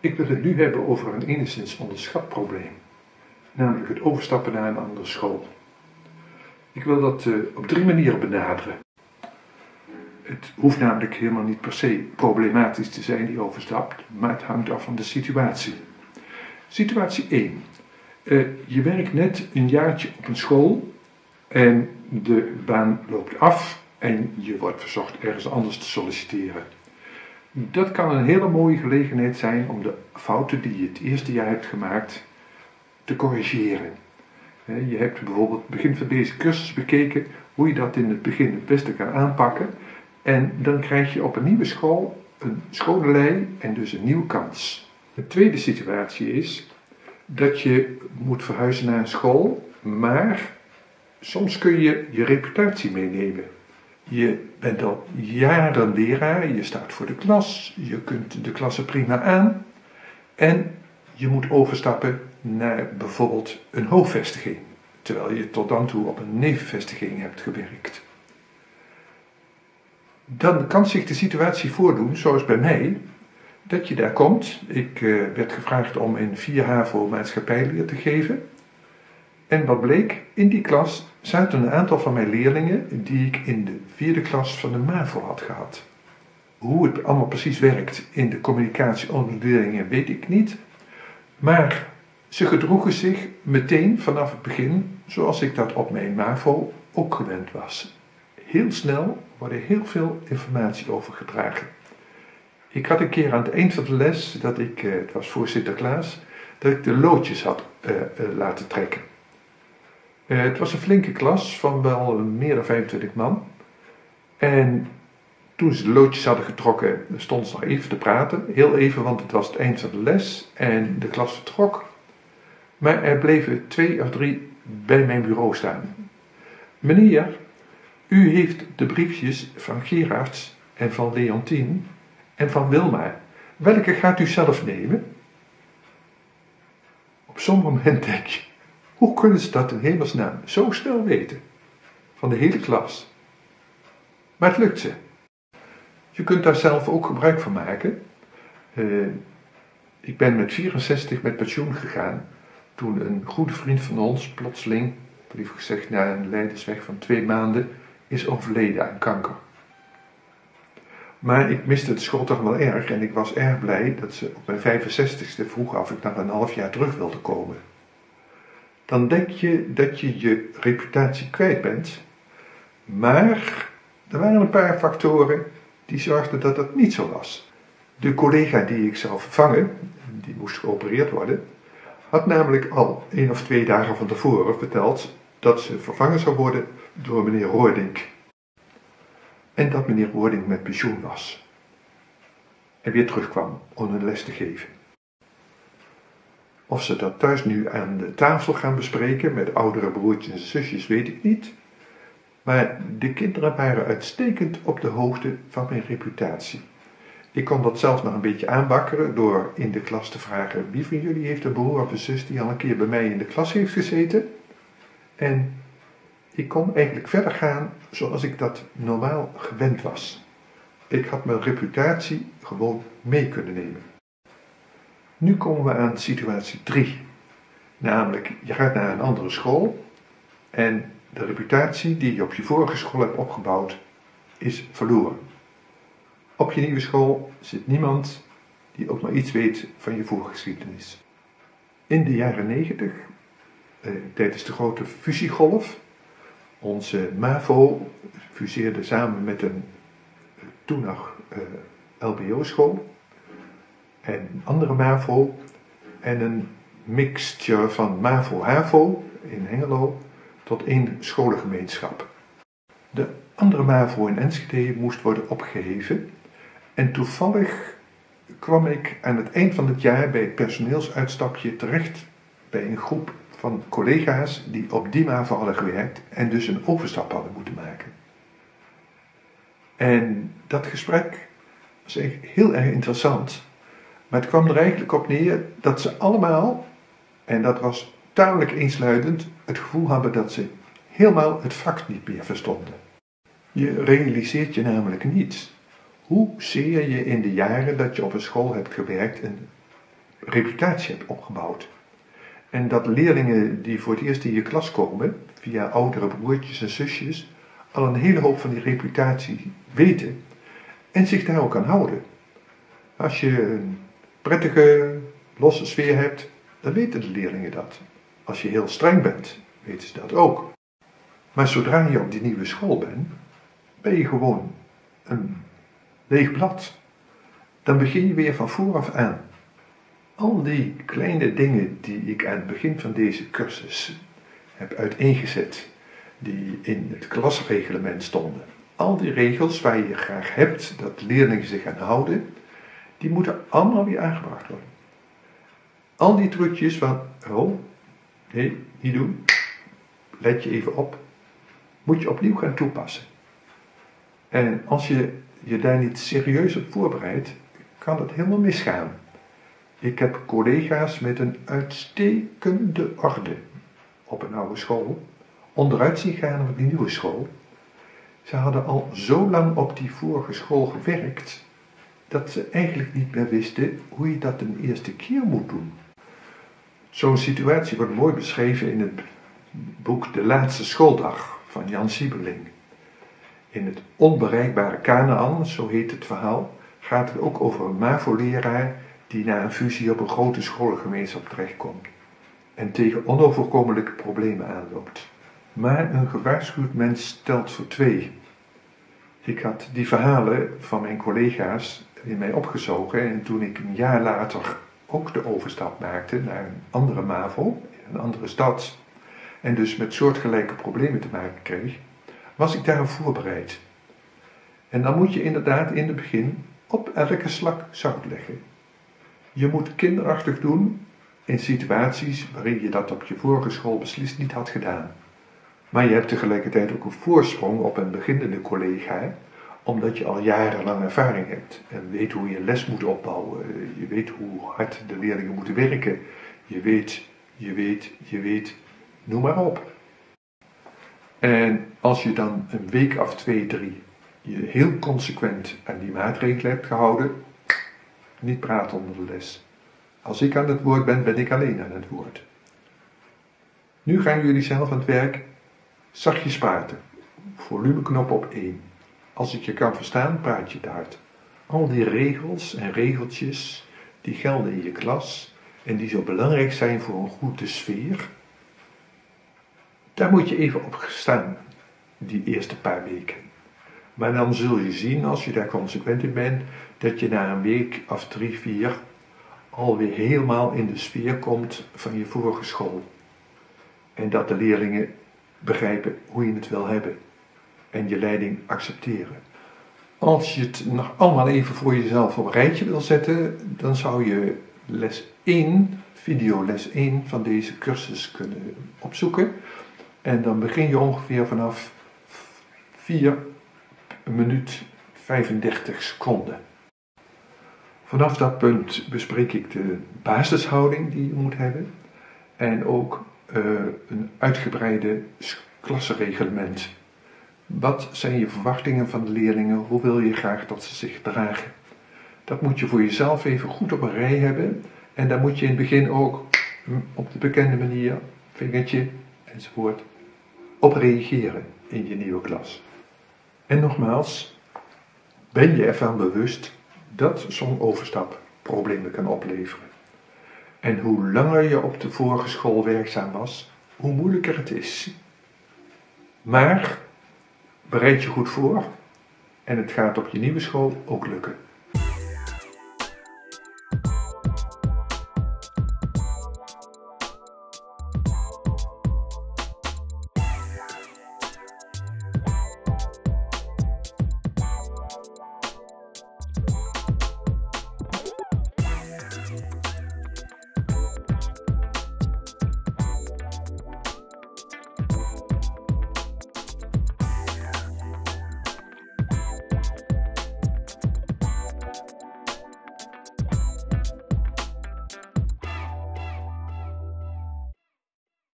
Ik wil het nu hebben over een enigszins onderschat probleem, namelijk het overstappen naar een andere school. Ik wil dat uh, op drie manieren benaderen. Het hoeft namelijk helemaal niet per se problematisch te zijn, die overstap, maar het hangt af van de situatie. Situatie 1. Uh, je werkt net een jaartje op een school en de baan loopt af en je wordt verzocht ergens anders te solliciteren. Dat kan een hele mooie gelegenheid zijn om de fouten die je het eerste jaar hebt gemaakt te corrigeren. Je hebt bijvoorbeeld begin van deze cursus bekeken hoe je dat in het begin het beste kan aanpakken. En dan krijg je op een nieuwe school een schone lei en dus een nieuwe kans. De tweede situatie is dat je moet verhuizen naar een school, maar soms kun je je reputatie meenemen. Je bent al jaren leraar, je staat voor de klas, je kunt de klasse prima aan en je moet overstappen naar bijvoorbeeld een hoofdvestiging, terwijl je tot dan toe op een nevenvestiging hebt gewerkt. Dan kan zich de situatie voordoen, zoals bij mij, dat je daar komt. Ik uh, werd gevraagd om in 4 HAVO maatschappijleer te geven. En wat bleek, in die klas zaten een aantal van mijn leerlingen die ik in de vierde klas van de MAVO had gehad. Hoe het allemaal precies werkt in de communicatie onder leerlingen weet ik niet. Maar ze gedroegen zich meteen vanaf het begin zoals ik dat op mijn MAVO ook gewend was. Heel snel wordt er heel veel informatie overgedragen. Ik had een keer aan het eind van de les, dat ik, eh, het was voor Sinterklaas, dat ik de loodjes had uh, laten trekken. Uh, het was een flinke klas van wel meer dan 25 man. En toen ze de loodjes hadden getrokken, stonden ze nog even te praten. Heel even, want het was het eind van de les en de klas vertrok. Maar er bleven twee of drie bij mijn bureau staan. Meneer, u heeft de briefjes van Gerards en van Leontien en van Wilma. Welke gaat u zelf nemen? Op zo'n moment denk je, hoe kunnen ze dat in hemelsnaam zo snel weten? Van de hele klas. Maar het lukt ze. Je kunt daar zelf ook gebruik van maken. Uh, ik ben met 64 met pensioen gegaan. Toen een goede vriend van ons plotseling, liever gezegd na een leidersweg van twee maanden, is overleden aan kanker. Maar ik miste de school toch wel erg en ik was erg blij dat ze op mijn 65ste vroeg of ik na een half jaar terug wilde komen dan denk je dat je je reputatie kwijt bent. Maar er waren een paar factoren die zorgden dat dat niet zo was. De collega die ik zou vervangen, die moest geopereerd worden, had namelijk al één of twee dagen van tevoren verteld dat ze vervangen zou worden door meneer Roordink. En dat meneer Roordink met pensioen was. En weer terugkwam om een les te geven. Of ze dat thuis nu aan de tafel gaan bespreken met oudere broertjes en zusjes, weet ik niet. Maar de kinderen waren uitstekend op de hoogte van mijn reputatie. Ik kon dat zelf nog een beetje aanbakkeren door in de klas te vragen: wie van jullie heeft een broer of een zus die al een keer bij mij in de klas heeft gezeten? En ik kon eigenlijk verder gaan zoals ik dat normaal gewend was. Ik had mijn reputatie gewoon mee kunnen nemen. Nu komen we aan situatie 3. Namelijk, je gaat naar een andere school en de reputatie die je op je vorige school hebt opgebouwd is verloren. Op je nieuwe school zit niemand die ook maar iets weet van je voorgeschiedenis. In de jaren 90, eh, tijdens de grote fusiegolf, onze MAVO fuseerde samen met een eh, toen nog eh, LBO-school en een andere MAVO en een mixture van MAVO-HAVO in Hengelo tot één scholengemeenschap. De andere MAVO in Enschede moest worden opgeheven en toevallig kwam ik aan het eind van het jaar bij het personeelsuitstapje terecht bij een groep van collega's die op die MAVO hadden gewerkt en dus een overstap hadden moeten maken. En dat gesprek was echt heel erg interessant, maar het kwam er eigenlijk op neer dat ze allemaal, en dat was tamelijk eensluidend, het gevoel hadden dat ze helemaal het vak niet meer verstonden. Je realiseert je namelijk niet hoe zeer je in de jaren dat je op een school hebt gewerkt een reputatie hebt opgebouwd. En dat leerlingen die voor het eerst in je klas komen, via oudere broertjes en zusjes, al een hele hoop van die reputatie weten en zich daar ook aan houden. Als je prettige, losse sfeer hebt, dan weten de leerlingen dat. Als je heel streng bent, weten ze dat ook. Maar zodra je op die nieuwe school bent, ben je gewoon een leeg blad. Dan begin je weer van vooraf aan. Al die kleine dingen die ik aan het begin van deze cursus heb uiteengezet, die in het klasreglement stonden, al die regels waar je graag hebt dat leerlingen zich aan houden, die moeten allemaal weer aangebracht worden. Al die trucjes van, oh, nee, niet doen, let je even op, moet je opnieuw gaan toepassen. En als je je daar niet serieus op voorbereidt, kan het helemaal misgaan. Ik heb collega's met een uitstekende orde op een oude school onderuit zien gaan op die nieuwe school. Ze hadden al zo lang op die vorige school gewerkt dat ze eigenlijk niet meer wisten hoe je dat een eerste keer moet doen. Zo'n situatie wordt mooi beschreven in het boek De Laatste Schooldag van Jan Siebeling. In het onbereikbare Canaan, zo heet het verhaal, gaat het ook over een MAVO-leraar die na een fusie op een grote scholengemeenschap terechtkomt en tegen onoverkomelijke problemen aanloopt. Maar een gewaarschuwd mens stelt voor twee. Ik had die verhalen van mijn collega's in mij opgezogen en toen ik een jaar later ook de overstap maakte naar een andere MAVO, een andere stad, en dus met soortgelijke problemen te maken kreeg, was ik daarop voorbereid. En dan moet je inderdaad in het begin op elke slak zout leggen. Je moet kinderachtig doen in situaties waarin je dat op je vorige school beslist niet had gedaan. Maar je hebt tegelijkertijd ook een voorsprong op een beginnende collega, omdat je al jarenlang ervaring hebt en weet hoe je les moet opbouwen. Je weet hoe hard de leerlingen moeten werken. Je weet, je weet, je weet, noem maar op. En als je dan een week of twee, drie je heel consequent aan die maatregelen hebt gehouden, niet praten onder de les. Als ik aan het woord ben, ben ik alleen aan het woord. Nu gaan jullie zelf aan het werk. Zachtjes praten. Volumeknop op 1. Als ik je kan verstaan, praat je daar. Al die regels en regeltjes die gelden in je klas en die zo belangrijk zijn voor een goede sfeer, daar moet je even op staan, die eerste paar weken. Maar dan zul je zien, als je daar consequent in bent, dat je na een week of drie, vier alweer helemaal in de sfeer komt van je vorige school. En dat de leerlingen begrijpen hoe je het wil hebben en je leiding accepteren. Als je het nog allemaal even voor jezelf op een rijtje wil zetten, dan zou je les 1, video les 1 van deze cursus kunnen opzoeken. En dan begin je ongeveer vanaf 4 minuut 35 seconden. Vanaf dat punt bespreek ik de basishouding die je moet hebben en ook uh, een uitgebreide klassenreglement. Wat zijn je verwachtingen van de leerlingen? Hoe wil je graag dat ze zich dragen? Dat moet je voor jezelf even goed op een rij hebben en daar moet je in het begin ook op de bekende manier, vingertje enzovoort, op reageren in je nieuwe klas. En nogmaals, ben je ervan bewust dat zo'n overstap problemen kan opleveren. En hoe langer je op de vorige school werkzaam was, hoe moeilijker het is. Maar bereid je goed voor en het gaat op je nieuwe school ook lukken.